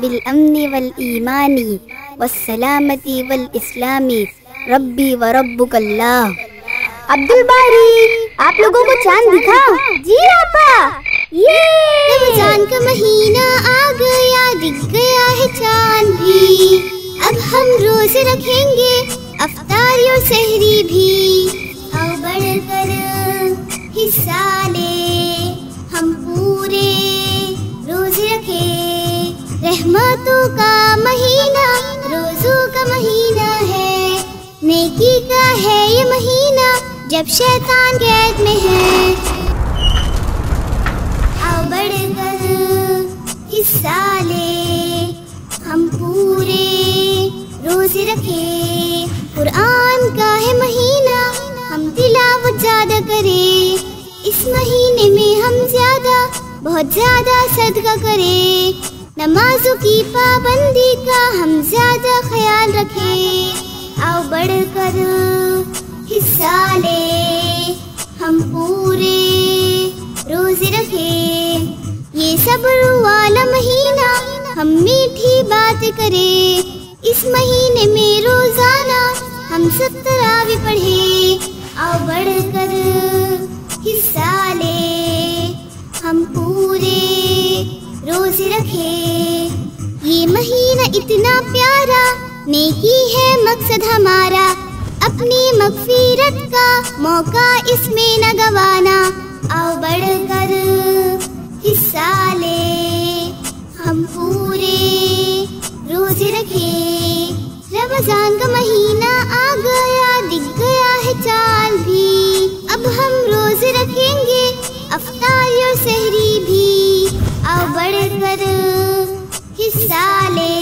Bill अमनी वल ईमानी वस्सलामती वल इस्लामी रब्बी व रब्बुकल्लाह अब्दुल बारी आप लोगों को चाँद दिखा जी आपा ये रमज़ान का महीना आ गया दिख गया है चाँद भी। अब हम रोज़े रखेंगे अफ्तारी और सहरी भी। आओ बढ़कर हिस्सा ले हम पूरे रखे। रहमतों का महीना, रोजों का महीना है। नेकी का है ये महीना, जब शैतान कैद में है। आओ बढ़कर हिस्सा ले हम पूरे रोज़े रखे। कुरान का है महीना, हम तिलावत ज़्यादा करें। इस महीने में हम ज़्यादा बहुत ज़्यादा सदका करे। नमाजों की पाबंदी का हम ज़्यादा ख्याल रखें। आओ बढ़कर हिस्सा ले। हम पूरे रोज़े रखे। ये सब्र वाला महीना हम मीठी बात करे। इस महीने में रोज़ाना हम सब तरावी पढ़े। आओ बढ़कर हिस्सा ले। हम पूरे रोज रखे। ये महीना इतना प्यारा, नेकी है मकसद हमारा। अपनी मगफिरत का मौका इसमें न गवाना। आओ बढ़कर हिस्सा ले। हम पूरे रोज रखे। रमज़ान का महीना आ गया, दिख गया है चाल भी। अब हम रोज रखेंगे अफ्तारी सहरी भी आओ बढ़कर हिस्सा ले।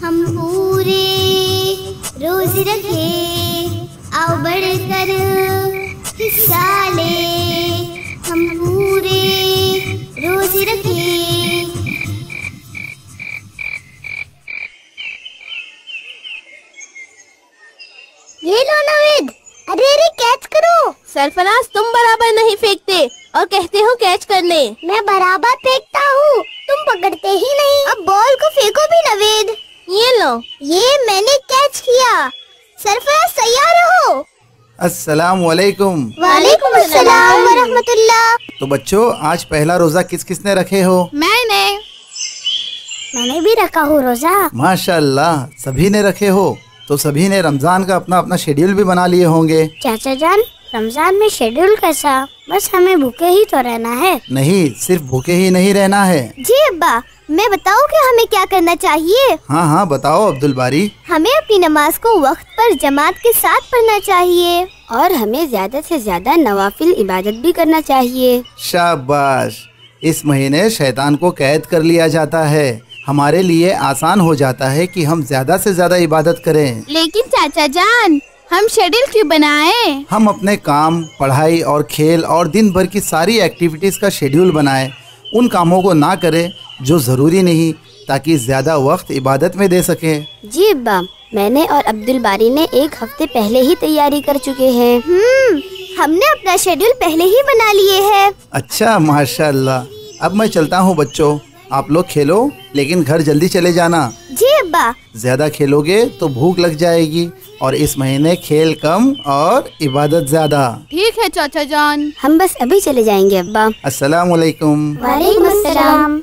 हम पूरे रोज़े रखे आओ बढ़कर हिस्सा ले। हम पूरे रोज़े रखे। ये लो नवेद। अरे अरे कैच करो। सरफराज तुम बराबर नहीं फेंकते और कहते हो कैच करने। मैं बराबर फेंकता हूँ तुम पकड़ते ही नहीं। अब बॉल को फेंको भी नवेद। ये लो। ये मैंने कैच किया। सरफराज तैयार रहो। अस्सलाम वालेकुम वालेकुम अस्सलाम व रहमतुल्लाह तो बच्चों आज पहला रोजा किस किसने रखे हो? मैंने। मैंने भी रखा हूँ रोजा। माशाल्लाह सभी ने रखे हो? तो सभी ने रमज़ान का अपना अपना शेड्यूल भी बना लिए होंगे। चाचा जान रमज़ान में शेड्यूल कैसा? बस हमें भूखे ही तो रहना है। नहीं सिर्फ़ भूखे ही नहीं रहना है। जी अब्बा मैं बताऊँ कि हमें क्या करना चाहिए? हाँ हाँ बताओ अब्दुल बारी। हमें अपनी नमाज़ को वक्त पर जमात के साथ पढ़ना चाहिए और हमें ज़्यादा से ज़्यादा नवाफिल इबादत भी करना चाहिए। शाबाश। इस महीने शैतान को कैद कर लिया जाता है। हमारे लिए आसान हो जाता है कि हम ज़्यादा से ज़्यादा इबादत करें। लेकिन चाचा जान हम शेड्यूल क्यों बनाए? हम अपने काम पढ़ाई और खेल और दिन भर की सारी एक्टिविटीज़ का शेड्यूल बनाए। उन कामों को ना करें जो ज़रूरी नहीं ताकि ज़्यादा वक्त इबादत में दे सकें। जी अब्बा मैंने और अब्दुल बारी ने एक हफ़्ते पहले ही तैयारी कर चुके हैं। हम्म हमने अपना शेड्यूल पहले ही बना लिए है। अच्छा माशाल्लाह। अब मैं चलता हूँ बच्चों। आप लोग खेलो लेकिन घर जल्दी चले जाना। जी अब्बा। ज़्यादा खेलोगे तो भूख लग जाएगी और इस महीने खेल कम और इबादत ज़्यादा। ठीक है चाचा जान। हम बस अभी चले जाएँगे अब्बा। अस्सलाम वालेकुम वालेकुम अस्सलाम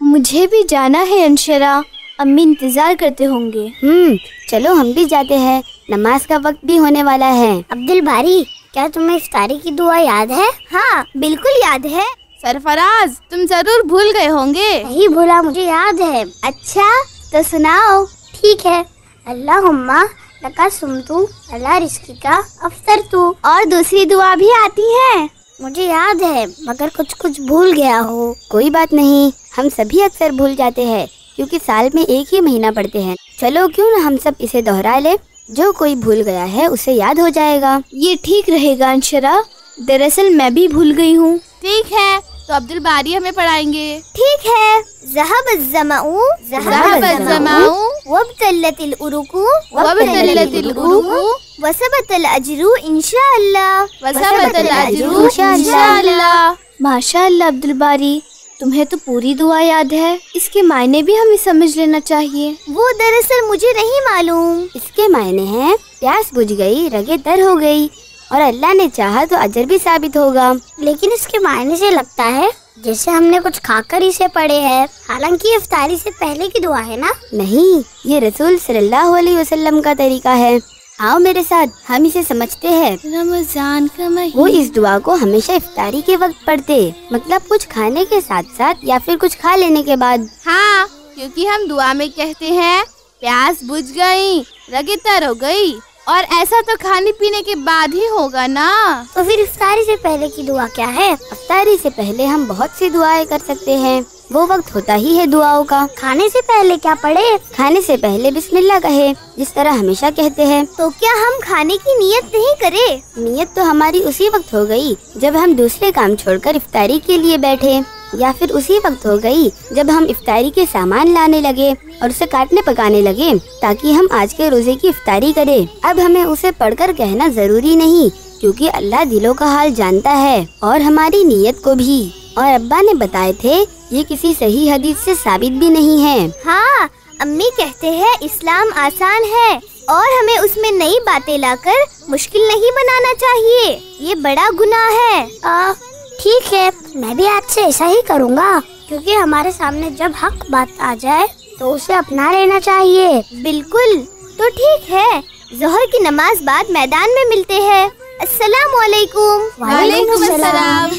मुझे भी जाना है अंशरा। अम्मी इंतज़ार करते होंगे। हम्म चलो हम भी जाते हैं। नमाज़ का वक्त भी होने वाला है। अब्दुल बारी क्या तुम्हें इफ्तारी की दुआ याद है? हाँ बिल्कुल याद है। सरफराज तुम ज़रूर भूल गए होंगे। नहीं भूला मुझे याद है। अच्छा तो सुनाओ। ठीक है। अल्लाह लका सुमतू अल्लाह रिस्की का अफसर तू और दूसरी दुआ भी आती है। मुझे याद है मगर कुछ कुछ भूल गया हो। कोई बात नहीं हम सभी अक्सर भूल जाते हैं क्योंकि साल में एक ही महीना पड़ते हैं। चलो क्यों न हम सब इसे दोहरा ले? जो कोई भूल गया है उसे याद हो जाएगा। ये ठीक रहेगा अंशरा दरअसल मैं भी भूल गई हूँ। ठीक है तो अब्दुल बारी हमें पढ़ाएँगे। ठीक है। ज़हब ज़माऊ ज़हब ज़माऊ। वब्तल्लतिल उरुकु वब्तल्लतिल उरुकु। वसबतल अजरु इंशाअल्लाह वसबतल अजरु इंशाअल्लाह माशाअल्लाह अब्दुल बारी। तुम्हें तो पूरी दुआ याद है। इसके मायने भी हमें समझ लेना चाहिए। वो दरअसल मुझे नहीं मालूम। इसके मायने हैं प्यास बुझ गई रगे तर हो गई। और अल्लाह ने चाहा तो अजर भी साबित होगा। लेकिन इसके मायने से लगता है जैसे हमने कुछ खाकर इसे पढ़े हैं। हालाँकि इफ्तारी से पहले की दुआ है ना? नहीं ये रसूल सल्लल्लाहु अलैहि वसल्लम का तरीका है। आओ मेरे साथ हम इसे समझते हैं। रमज़ान का महीना। वो इस दुआ को हमेशा इफ्तारी के वक्त पढ़ते मतलब कुछ खाने के साथ साथ या फिर कुछ खा लेने के बाद। हाँ क्योंकि हम दुआ में कहते हैं प्यास बुझ गई रगे तर हो गई। और ऐसा तो खाने पीने के बाद ही होगा ना। तो फिर इफ्तारी से पहले की दुआ क्या है? इफ्तारी से पहले हम बहुत सी दुआएँ कर सकते हैं। वो वक्त होता ही है दुआओं का। खाने से पहले क्या पढ़े? खाने से पहले बिस्मिल्लाह कहे जिस तरह हमेशा कहते हैं। तो क्या हम खाने की नियत नहीं करे? नियत तो हमारी उसी वक्त हो गई जब हम दूसरे काम छोड़कर इफ्तारी के लिए बैठे या फिर उसी वक्त हो गई जब हम इफ्तारी के सामान लाने लगे और उसे काटने पकाने लगे ताकि हम आज के रोज़े की इफ्तारी करें। अब हमें उसे पढ़कर कहना ज़रूरी नहीं क्योंकि अल्लाह दिलों का हाल जानता है और हमारी नीयत को भी। और अब्बा ने बताए थे ये किसी सही हदीस से साबित भी नहीं है। हाँ अम्मी कहते हैं इस्लाम आसान है और हमें उसमें नई बातें लाकर मुश्किल नहीं बनाना चाहिए। ये बड़ा गुनाह है। आ, ठीक है मैं भी आज से ऐसा ही करूँगा क्योंकि हमारे सामने जब हक बात आ जाए तो उसे अपना लेना चाहिए। बिल्कुल तो ठीक है। जोहर की नमाज़ बाद मैदान में मिलते हैं। अस्सलाम वालेकुम वालेकुम अस्सलाम।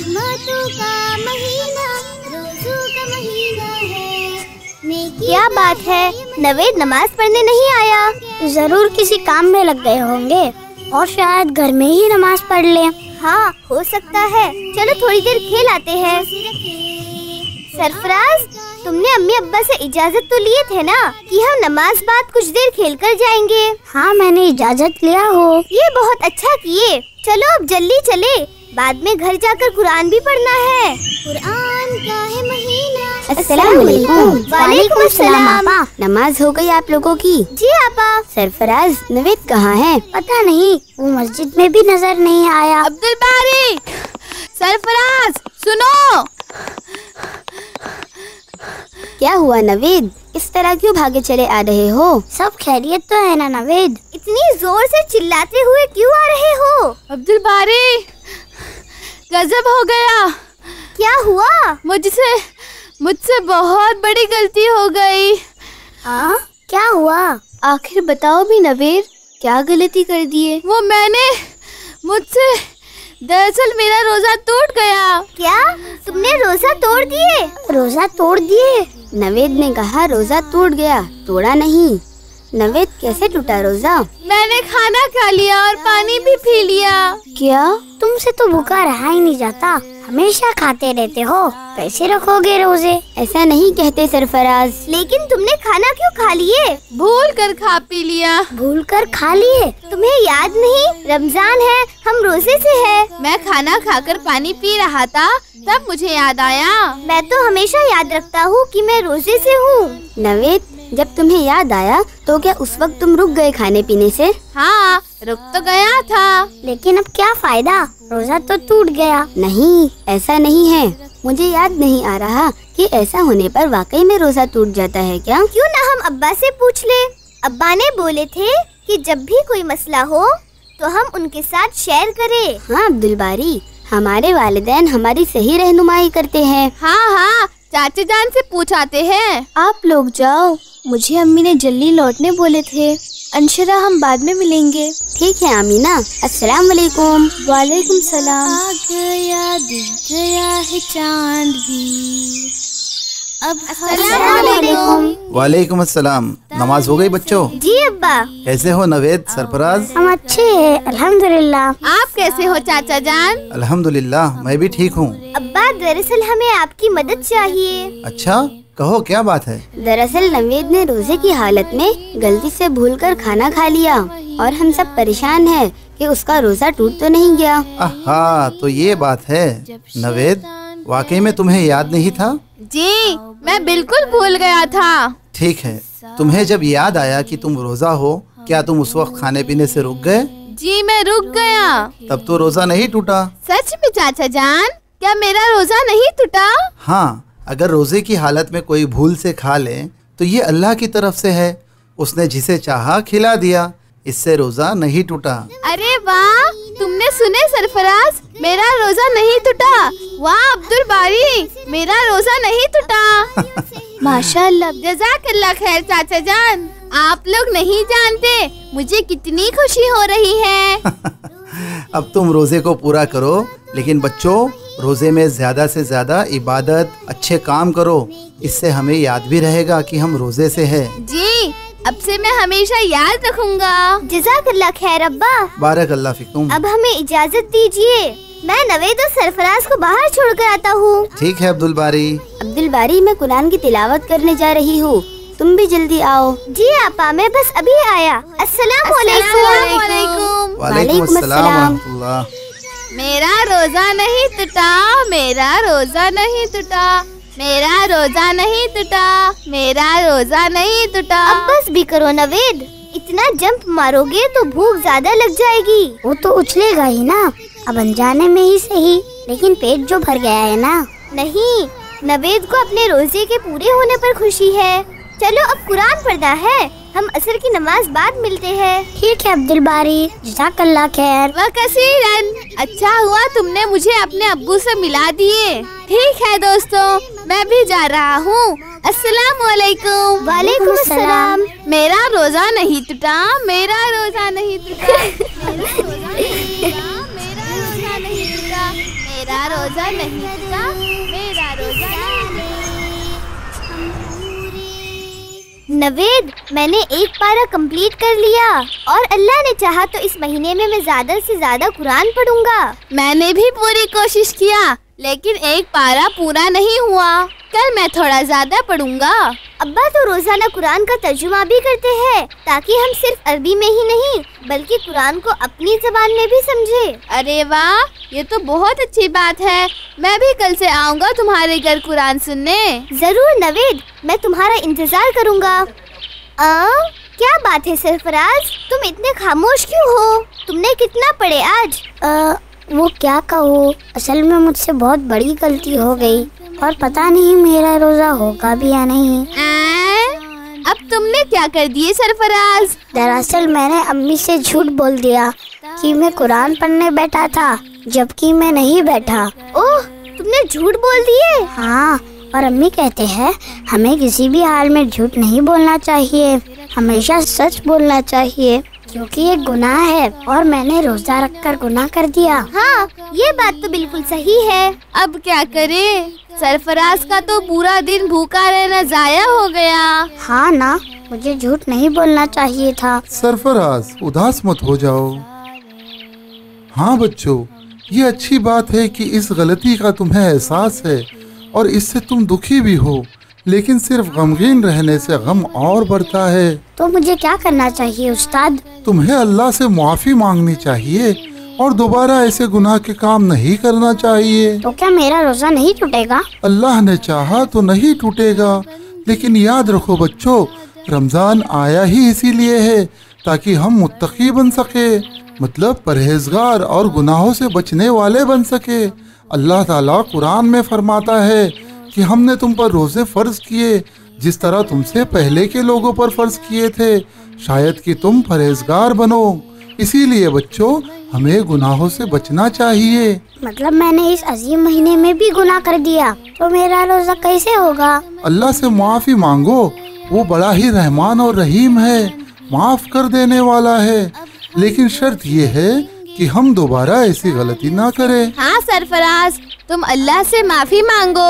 क्या बात है? नवेद नमाज़ पढ़ने नहीं आया। ज़रूर किसी काम में लग गए होंगे, और शायद घर में ही नमाज़ पढ़ ले। हाँ हो सकता है। चलो थोड़ी देर खेल आते हैं। सरफराज, तुमने अम्मी अब्बा से इजाज़त तो लिए थे ना, कि हम नमाज़ बाद कुछ देर खेल कर जाएँगे? हाँ मैंने इजाज़त लिया हो। ये बहुत अच्छा किए। चलो अब जल्दी चले। बाद में घर जाकर कुरान भी पढ़ना है। कुरान का है अस्सलाम वालेकुम वालेकुम अस्सलाम आपा नमाज़ हो गई आप लोगों की। जी आपा। सरफराज नवेद कहाँ है? पता नहीं वो मस्जिद में भी नज़र नहीं आया। अब्दुल बारी। सरफराज सुनो। क्या हुआ नवेद? इस तरह क्यों भागे चले आ रहे हो? सब खैरियत तो है ना नवेद? इतनी ज़ोर से चिल्लाते हुए क्यों आ रहे हो? अब्दुल बारी गजब हो गया। क्या हुआ? मुझसे मुझसे बहुत बड़ी गलती हो गई। हाँ? क्या हुआ? आखिर बताओ भी नवेर क्या गलती कर दिए? वो मैंने मुझसे दरअसल मेरा रोजा टूट गया। क्या? तुमने रोजा तोड़ दिए? रोजा तोड़ दिए? नवेद ने कहा रोजा टूट गया तोड़ा नहीं। नवेद कैसे टूटा रोजा? मैंने खाना खा लिया और पानी भी पी लिया। क्या? तुमसे तो भूखा रहा ही नहीं जाता। हमेशा खाते रहते हो। कैसे रखोगे रोज़े? ऐसा नहीं कहते सरफराज। लेकिन तुमने खाना क्यों खा लिए? भूल कर खा पी लिया। भूल कर खा लिए? तुम्हें याद नहीं? रमज़ान है हम रोज़े से है। मैं खाना खाकर पानी पी रहा था तब मुझे याद आया। मैं तो हमेशा याद रखता हूँ कि मैं रोज़े से हूँ। नवेद जब तुम्हें याद आया तो क्या उस वक्त तुम रुक गए खाने पीने से? हाँ रुक तो गया था। लेकिन अब क्या फ़ायदा? रोजा तो टूट गया। नहीं ऐसा नहीं है। मुझे याद नहीं आ रहा कि ऐसा होने पर वाकई में रोजा टूट जाता है क्या? क्यों ना हम अब्बा से पूछ ले। अब्बा ने बोले थे कि जब भी कोई मसला हो तो हम उनके साथ शेयर करें। हाँ अब्दुल बारी। हमारे वालिदैन हमारी सही रहनुमाई करते हैं। हाँ हाँ चाचा जान से पूछाते हैं। आप लोग जाओ। मुझे अम्मी ने जल्दी लौटने बोले थे। अंशरा हम बाद में मिलेंगे। ठीक है आमीना अस्सलाम वालेकुम वालेकुम सलाम। आ गया दिख गया है चाँद भी वालेकुम अस्सलाम नमाज़ हो गई बच्चों? जी अब्बा। कैसे हो नवेद सरफराज? हम अच्छे हैं अल्हम्दुलिल्लाह। आप कैसे हो चाचा जान? अल्हम्दुलिल्लाह मैं भी ठीक हूँ। अब्बा दरअसल हमें आपकी मदद चाहिए। अच्छा कहो क्या बात है? दरअसल नवेद ने रोज़े की हालत में गलती से भूलकर खाना खा लिया और हम सब परेशान हैं कि उसका रोजा टूट तो नहीं गया। हाँ तो ये बात है। नवेद वाकई में तुम्हें याद नहीं था? जी मैं बिल्कुल भूल गया था। ठीक है तुम्हें जब याद आया कि तुम रोजा हो क्या तुम उस वक्त खाने पीने से रुक गए? जी मैं रुक गया। तब तो रोजा नहीं टूटा। सच में चाचा जान क्या मेरा रोजा नहीं टूटा? हाँ अगर रोज़े की हालत में कोई भूल से खा ले तो ये अल्लाह की तरफ़ से है। उसने जिसे चाहा खिला दिया इससे रोज़ा नहीं टूटा। अरे वाह तुमने सुने सरफराज? मेरा रोजा नहीं टूटा। वाह अब्दुल बारी। मेरा रोजा नहीं टूटा। माशाल्लाह जजाकल्ला खैर चाचा जान। आप लोग नहीं जानते मुझे कितनी खुशी हो रही है। अब तुम रोज़े को पूरा करो लेकिन बच्चों रोज़े में ज़्यादा से ज़्यादा इबादत अच्छे काम करो। इससे हमें याद भी रहेगा कि हम रोज़े से हैं। जी अब से मैं हमेशा याद रखूँगा। जजाकल्ला खैर अब्बा। बारक अल्लाह फिकुम अब हमें इजाज़त दीजिए। मैं नवेद और सरफराज को बाहर छोड़कर आता हूँ। ठीक है अब्दुल बारी। अब्दुल बारी मैं कुरान की तिलावत करने जा रही हूँ। तुम भी जल्दी आओ। जी आपा मैं बस अभी आया। अस्सलाम वालेकुम वालेकुम अस्सलाम अस्सलाम। मेरा रोजा नहीं टूटा मेरा रोजा नहीं टूटा। मेरा रोजा नहीं टूटा मेरा रोजा नहीं टूटा। अब बस भी करो नवेद इतना जंप मारोगे तो भूख ज़्यादा लग जाएगी। वो तो उछलेगा ही ना अब अनजाने में ही सही लेकिन पेट जो भर गया है ना। नहीं नवेद को अपने रोज़े के पूरे होने पर खुशी है। चलो अब कुरान पढ़ना है। हम असर की नमाज़ बाद मिलते हैं। ठीक है अब्दुल बारी जजाकल्ला खैर। वह कसीरन। अच्छा हुआ तुमने मुझे अपने अब्बू से मिला दिए। ठीक है दोस्तों मैं भी जा रहा हूँ। अस्सलाम वालेकुम वालेकुम मेरा रोजा नहीं टूटा। मेरा रोजा नहीं टूटा नहीं नवेद, मैंने एक पारा कंप्लीट कर लिया। और अल्लाह ने चाहा तो इस महीने में मैं ज़्यादा से ज़्यादा कुरान पढ़ूँगा। मैंने भी पूरी कोशिश किया। लेकिन एक पारा पूरा नहीं हुआ। कल मैं थोड़ा ज़्यादा पढ़ूँगा। अब्बा तो रोज़ाना कुरान का तर्जुमा भी करते हैं ताकि हम सिर्फ़ अरबी में ही नहीं बल्कि कुरान को अपनी जबान में भी समझे। अरे वाह ये तो बहुत अच्छी बात है। मैं भी कल से आऊँगा तुम्हारे घर कुरान सुनने। ज़रूर नवेद मैं तुम्हारा इंतज़ार करूँगा। आ, क्या बात है सरफराज? तुम इतने खामोश क्यों हो? तुमने कितना पढ़े आज? अ, वो क्या कहो? असल में मुझसे बहुत बड़ी गलती हो गई। और पता नहीं मेरा रोजा होगा भी या नहीं। ऐं? अब तुमने क्या कर दिए सरफराज? दरअसल मैंने अम्मी से झूठ बोल दिया कि मैं कुरान पढ़ने बैठा था जबकि मैं नहीं बैठा। ओह तुमने झूठ बोल दिए? हाँ और अम्मी कहते हैं हमें किसी भी हाल में झूठ नहीं बोलना चाहिए। हमेशा सच बोलना चाहिए। क्योंकि ये गुनाह है और मैंने रोजा रखकर गुनाह कर दिया। हाँ ये बात तो बिल्कुल सही है। अब क्या करे? सरफराज का तो पूरा दिन भूखा रहना जाया हो गया। हाँ ना मुझे झूठ नहीं बोलना चाहिए था। सरफराज उदास मत हो जाओ। हाँ बच्चों ये अच्छी बात है कि इस गलती का तुम्हें एहसास है और इससे तुम दुखी भी हो। लेकिन सिर्फ़ गमगीन रहने से गम और बढ़ता है। तो मुझे क्या करना चाहिए उस्ताद? तुम्हें अल्लाह से माफ़ी मांगनी चाहिए और दोबारा ऐसे गुनाह के काम नहीं करना चाहिए। तो क्या मेरा रोजा नहीं टूटेगा? अल्लाह ने चाहा तो नहीं टूटेगा लेकिन याद रखो बच्चों रमज़ान आया ही इसीलिए है ताकि हम मुत्तकी बन सके मतलब परहेजगार और गुनाहों से बचने वाले बन सके। अल्लाह ताला कुरान में फरमाता है कि हमने तुम पर रोज़े फ़र्ज़ किए जिस तरह तुमसे पहले के लोगों पर फ़र्ज़ किए थे शायद कि तुम परहेजगार बनो। इसीलिए बच्चों हमें गुनाहों से बचना चाहिए। मतलब मैंने इस अजीम महीने में भी गुनाह कर दिया तो मेरा रोजा कैसे होगा? अल्लाह से माफ़ी मांगो वो बड़ा ही रहमान और रहीम है माफ़ कर देने वाला है। लेकिन शर्त ये है कि हम दोबारा ऐसी गलती ना करें। हाँ सरफराज तुम अल्लाह से माफ़ी मांगो।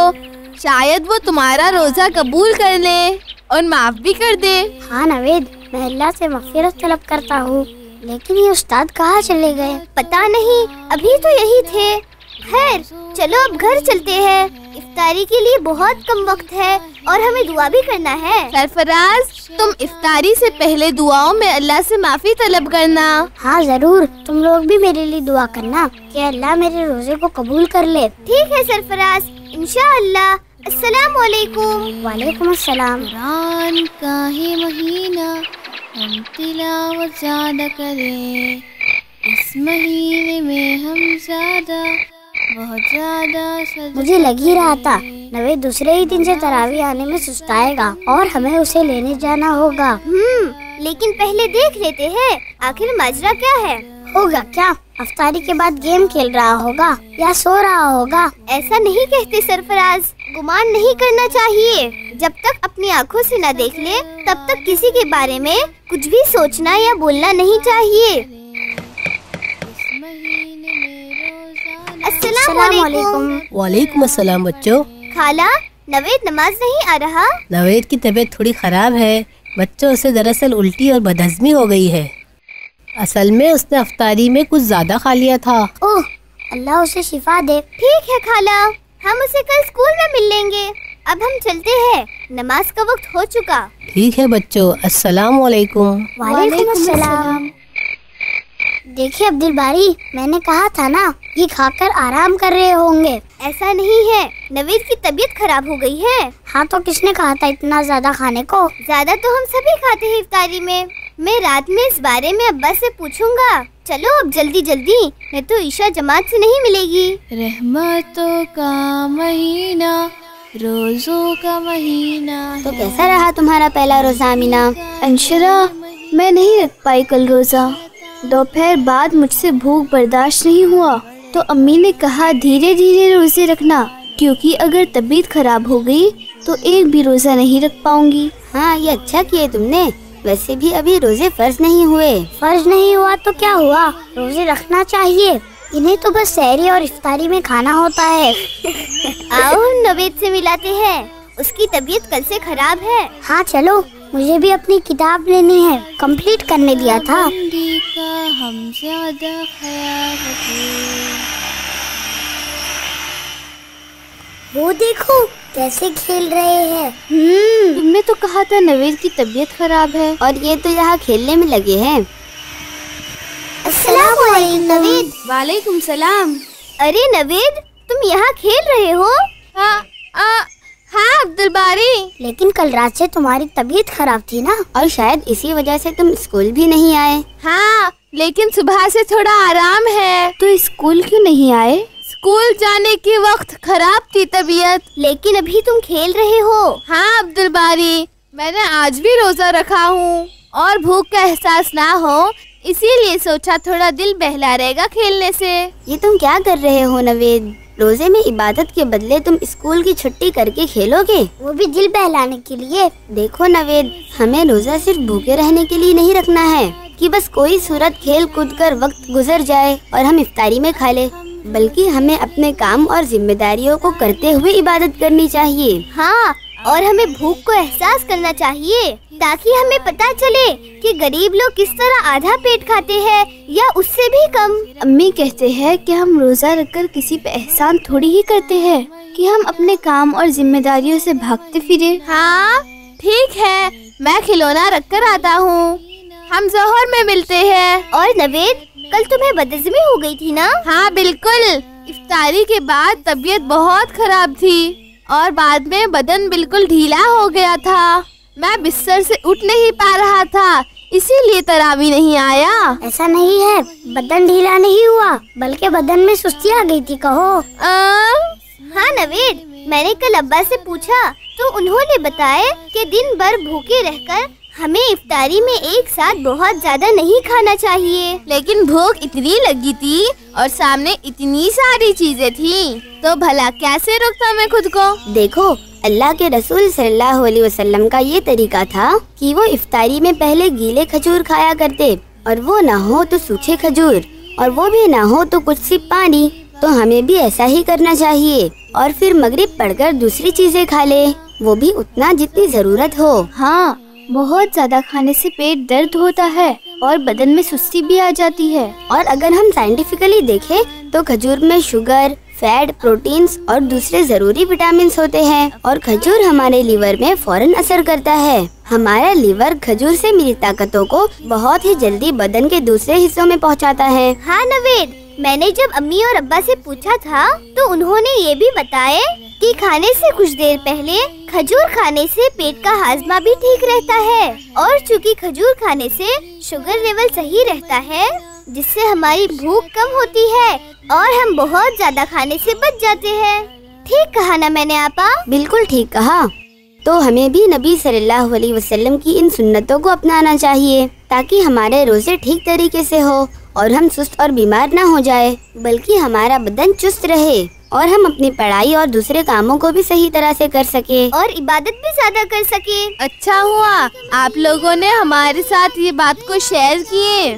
शायद वो तुम्हारा रोजा कबूल कर ले और माफ़ भी कर दे। हाँ नवेद मैं अल्लाह से मगफिरत तलब करता हूँ। लेकिन ये उस्ताद कहाँ चले गए? पता नहीं अभी तो यही थे। खैर चलो अब घर चलते हैं। इफ्तारी के लिए बहुत कम वक्त है और हमें दुआ भी करना है। सरफराज तुम इफ्तारी से पहले दुआओं में अल्लाह से माफ़ी तलब करना। हाँ ज़रूर। तुम लोग भी मेरे लिए दुआ करना कि अल्लाह मेरे रोज़े को कबूल कर ले। ठीक है सरफराज इंशाअल्लाह। अस्सलाम वालेकुम वालेकुम अस्सलाम कुरान का ही महीना हम तिलावत ज़्यादा करें इस महीने में हम ज़्यादा बहुत ज़्यादा मुझे लग ही रहा था नवे दूसरे ही दिन से तरावी आने में सुस्ताएगा और हमें उसे लेने जाना होगा। हम्म लेकिन पहले देख लेते हैं आखिर माजरा क्या है? होगा क्या? अफ्तारी के बाद गेम खेल रहा होगा या सो रहा होगा? ऐसा नहीं कहते सरफराज। गुमान नहीं करना चाहिए। जब तक अपनी आँखों से न देख ले तब तक किसी के बारे में कुछ भी सोचना या बोलना नहीं चाहिए। अस्सलाम वालेकुम वालेकुम अस्सलाम बच्चों। खाला नवेद नमाज़ नहीं आ रहा? नवेद की तबीयत थोड़ी ख़राब है। बच्चों उसे दरअसल उल्टी और बदहजमी हो गई है। असल में उसने अफ्तारी में कुछ ज़्यादा खा लिया था। ओह अल्लाह उसे शिफा दे। ठीक है खाला। हम उसे कल स्कूल में मिल लेंगे। अब हम चलते हैं। नमाज़ का वक्त हो चुका। ठीक है बच्चों अस्सलाम वालेकुम। वालेकुम अस्सलाम। देखिए अब्दुल बारी मैंने कहा था ना ये खाकर आराम कर रहे होंगे। ऐसा नहीं है। नवीद की तबीयत खराब हो गई है। हाँ तो किसने कहा था इतना ज़्यादा खाने को? ज़्यादा तो हम सभी खाते हैं इफ्तारी में। मैं रात में इस बारे में अब्बा से पूछूँगा। चलो अब जल्दी जल्दी। मैं तो ईशा जमात से नहीं मिलेगी। रहमतों का महीना रोजों का महीना तो कैसा रहा तुम्हारा पहला रोजा अमीना? अंशरा मैं नहीं रख पाई कल रोजा। दोपहर बाद मुझसे भूख बर्दाश्त नहीं हुआ। तो अम्मी ने कहा धीरे धीरे रोज़े रखना क्योंकि अगर तबीयत खराब हो गई तो एक भी रोजा नहीं रख पाऊँगी। हाँ ये अच्छा किया तुमने। वैसे भी अभी रोज़े फ़र्ज़ नहीं हुए। फ़र्ज़ नहीं हुआ तो क्या हुआ? रोज़े रखना चाहिए। इन्हें तो बस सहरी और इफ्तारी में खाना होता है। आओ नवेद से मिलाते हैं। उसकी तबीयत कल से खराब है। हाँ चलो। मुझे भी अपनी किताब लेनी है। कंप्लीट करने दिया था। हम ज़्यादा ख्याल वो देखो कैसे खेल रहे हैं? तुमने तो कहा था नवेद की तबीयत खराब है। और ये तो यहाँ खेलने में लगे हैं। अस्सलाम वालेकुम नवेद। वालेकुम सलाम। अरे नवेद तुम यहाँ खेल रहे हो? हाँ आ, हाँ अब्दुल बारी। लेकिन कल रात से तुम्हारी तबीयत खराब थी ना और शायद इसी वजह से तुम स्कूल भी नहीं आए। हाँ लेकिन सुबह से थोड़ा आराम है। तो स्कूल क्यों नहीं आए? स्कूल जाने के वक्त खराब थी तबीयत। लेकिन अभी तुम खेल रहे हो। हाँ अब्दुल बारी। मैंने आज भी रोजा रखा हूँ। और भूख का एहसास ना हो इसीलिए सोचा थोड़ा दिल बहला रहेगा खेलने से। ये तुम क्या कर रहे हो नवेद? रोज़े में इबादत के बदले तुम स्कूल की छुट्टी करके खेलोगे? वो भी दिल बहलाने के लिए। देखो नवेद हमें रोजा सिर्फ़ भूखे रहने के लिए नहीं रखना है। कि बस कोई सूरत खेल कूद कर वक्त गुजर जाए और हम इफ्तारी में खा ले। बल्कि हमें अपने काम और जिम्मेदारियों को करते हुए इबादत करनी चाहिए। हाँ और हमें भूख को एहसास करना चाहिए ताकि हमें पता चले कि गरीब लोग किस तरह आधा पेट खाते हैं या उससे भी कम। अम्मी कहते हैं कि हम रोजा रखकर किसी पे एहसान थोड़ी ही करते हैं कि हम अपने काम और जिम्मेदारियों से भागते फिरे। हाँ ठीक है मैं खिलौना रख कर आता हूँ। हम जोहर में मिलते हैं। और नवेद कल तुम्हें बदजमी हो गई थी ना? हाँ बिल्कुल। इफ्तारी के बाद तबीयत बहुत खराब थी और बाद में बदन बिल्कुल ढीला हो गया था। मैं बिस्तर से उठ नहीं पा रहा था इसीलिए तरावी नहीं आया। ऐसा नहीं है बदन ढीला नहीं हुआ बल्कि बदन में सुस्ती आ गई थी कहो। आ, हाँ नवेद मैंने कल अब्बा से पूछा तो उन्होंने बताया कि दिन भर भूखे रहकर हमें इफ्तारी में एक साथ बहुत ज़्यादा नहीं खाना चाहिए। लेकिन भूख इतनी लगी थी और सामने इतनी सारी चीज़ें थी तो भला कैसे रोकता मैं खुद को? देखो अल्लाह के रसूल सल्लल्लाहु अलैहि वसल्लम का ये तरीका था कि वो इफ्तारी में पहले गीले खजूर खाया करते और वो ना हो तो सूखे खजूर और वो भी ना हो तो कुछ सिर्फ़ पानी। तो हमें भी ऐसा ही करना चाहिए और फिर मगरिब पढ़कर दूसरी चीज़ें खा ले वो भी उतना जितनी ज़रूरत हो। हाँ बहुत ज़्यादा खाने से पेट दर्द होता है और बदन में सुस्ती भी आ जाती है। और अगर हम साइंटिफिकली देखें तो खजूर में शुगर फैट प्रोटीन्स और दूसरे ज़रूरी विटामिन होते हैं और खजूर हमारे लीवर में फ़ौरन असर करता है। हमारा लीवर खजूर से मिली ताकतों को बहुत ही जल्दी बदन के दूसरे हिस्सों में पहुंचाता है। हाँ नवेद। मैंने जब अम्मी और अब्बा से पूछा था तो उन्होंने ये भी बताया कि खाने से कुछ देर पहले खजूर खाने से पेट का हाजमा भी ठीक रहता है। और चूँकि खजूर खाने से शुगर लेवल सही रहता है, जिससे हमारी भूख कम होती है और हम बहुत ज़्यादा खाने से बच जाते हैं। ठीक कहा ना मैंने आपा? बिल्कुल ठीक कहा। तो हमें भी नबी सल्लल्लाहु अलैहि वसल्लम की इन सुन्नतों को अपनाना चाहिए, ताकि हमारे रोज़े ठीक तरीके से हो और हम सुस्त और बीमार ना हो जाए, बल्कि हमारा बदन चुस्त रहे। और हम अपनी पढ़ाई और दूसरे कामों को भी सही तरह से कर सके। और इबादत भी ज़्यादा कर सके। अच्छा हुआ। आप लोगों ने हमारे साथ ये बात को शेयर किए।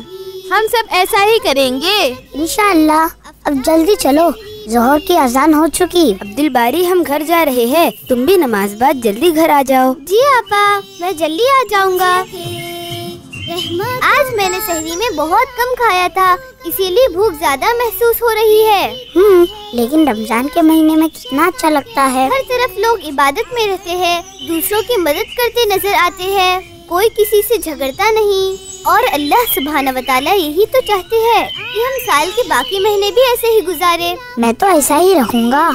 हम सब ऐसा ही करेंगे। इंशाअल्लाह अब जल्दी चलो। जोहर की अजान हो चुकी। अब्दुल बारी हम घर जा रहे हैं। तुम भी नमाज़ बाद जल्दी घर आ जाओ। जी आपा मैं जल्दी आ जाऊँगा। आज मैंने शहरी में बहुत कम खाया था इसीलिए भूख ज़्यादा महसूस हो रही है। हम्म लेकिन रमज़ान के महीने में कितना अच्छा लगता है। हर तरफ़ लोग इबादत में रहते हैं दूसरों की मदद करते नज़र आते हैं। कोई किसी से झगड़ता नहीं। और अल्लाह सुबहाना वाली यही तो चाहते हैं कि हम साल के बाकी महीने भी ऐसे ही गुजारे। मैं तो ऐसा ही रहूँगा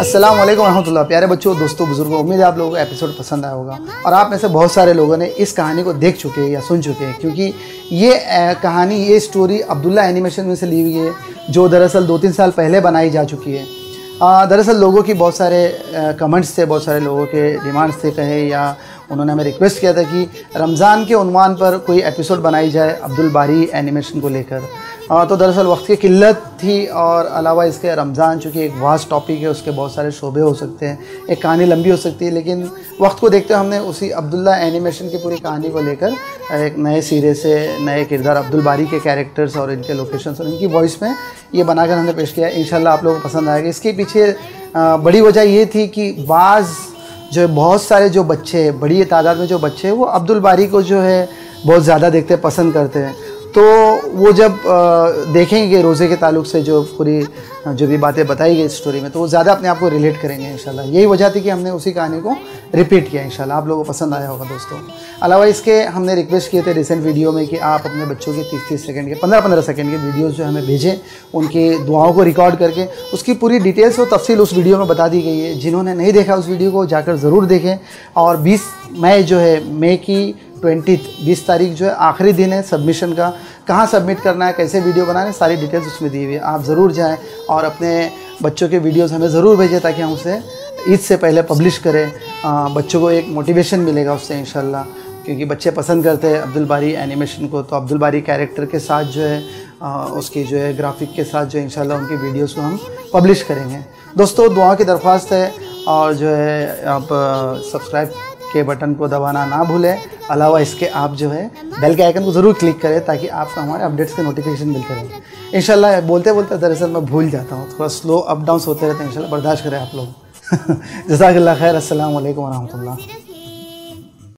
अस्सलाम वालेकुम रहमतुल्लाह। प्यारे बच्चों दोस्तों बुज़ुर्गों उम्मीद है आप लोगों को एपिसोड पसंद आया होगा। और आप में से बहुत सारे लोगों ने इस कहानी को देख चुके हैं या सुन चुके हैं क्योंकि ये कहानी ये स्टोरी अब्दुल्ला एनिमेशन में से ली हुई है जो दरअसल दो तीन साल पहले बनाई जा चुकी है। दरअसल लोगों की बहुत सारे कमेंट्स थे बहुत सारे लोगों के डिमांड्स थे कहे या उन्होंने हमें रिक्वेस्ट किया था कि रमज़ान के उनवान पर कोई एपिसोड बनाई जाए अब्दुल बारी एनिमेशन को लेकर। तो दरअसल वक्त की किल्लत थी और अलावा इसके रमज़ान चूँकि एक वास्ट टॉपिक है, उसके बहुत सारे शोबे हो सकते हैं, एक कहानी लंबी हो सकती है, लेकिन वक्त को देखते हुए हमने उसी अब्दुल्ला एनिमेशन की पूरी कहानी को लेकर एक नए सिरे से नए किरदार अब्दुल बारी के कैरेक्टर्स और इनके लोकेशंस और इनकी वॉइस में ये बनाकर हमने पेश किया। इंशाल्लाह आप लोगों को पसंद आएगा। इसके पीछे बड़ी वजह ये थी कि बाज़ जो बहुत सारे जो बच्चे बड़ी तादाद में जो बच्चे हैं, वो अब्दुल बारी को जो है, बहुत ज़्यादा देखते पसंद करते हैं। तो वो जब देखेंगे रोज़े के ताल्लुक से जो पूरी, जो भी बातें बताई गई स्टोरी में तो वो ज़्यादा अपने आप को रिलेट करेंगे इंशाल्लाह। यही वजह थी कि हमने उसी कहानी को रिपीट किया इंशाल्लाह। आप लोगों को पसंद आया होगा दोस्तों। अलावा इसके हमने रिक्वेस्ट किए थे रिसेंट वीडियो में कि आप अपने बच्चों के तीस तीस सेकेंड के पंद्रह पंद्रह सेकेंड के वीडियोज़ जो हमें भेजें, उनकी दुआओं को रिकॉर्ड करके, उसकी पूरी डिटेल्स और तफसील उस वीडियो में बता दी गई है। जिन्होंने नहीं देखा उस वीडियो को, जाकर ज़रूर देखें। और 20 मई जो है, मई की ट्वेंटी बीस तारीख जो है आखिरी दिन है सबमिशन का। कहाँ सबमिट करना है कैसे वीडियो बनाना है सारी डिटेल्स उसमें दी हुई है। आप ज़रूर जाएँ और अपने बच्चों के वीडियोस हमें ज़रूर भेजें ताकि हम उसे ईद से पहले पब्लिश करें। आ, बच्चों को एक मोटिवेशन मिलेगा उससे इंशाल्लाह। क्योंकि बच्चे पसंद करते हैं अब्दुल बारी एनिमेशन को तो अब्दुल बारी कैरेक्टर के साथ जो है आ, उसकी जो है ग्राफिक के साथ जो है इंशाल्लाह उनकी वीडियोस को हम पब्लिश करेंगे। दोस्तों दुआ की दरख्वास्त है और जो है आप सब्सक्राइब के बटन को दबाना ना भूलें। अलावा इसके आप जो है बेल के आइकन को ज़रूर क्लिक करें ताकि आपको हमारे अपडेट्स के नोटिफिकेशन मिलते रहे। इन बोलते बोलते दरअसल मैं भूल जाता हूँ। थोड़ा स्लो अप डाउन होते रहते हैं, इंशाल्लाह बर्दाश्त करें आप लोग। जजाकल्ला खैर असल वरहमतुल्लाह।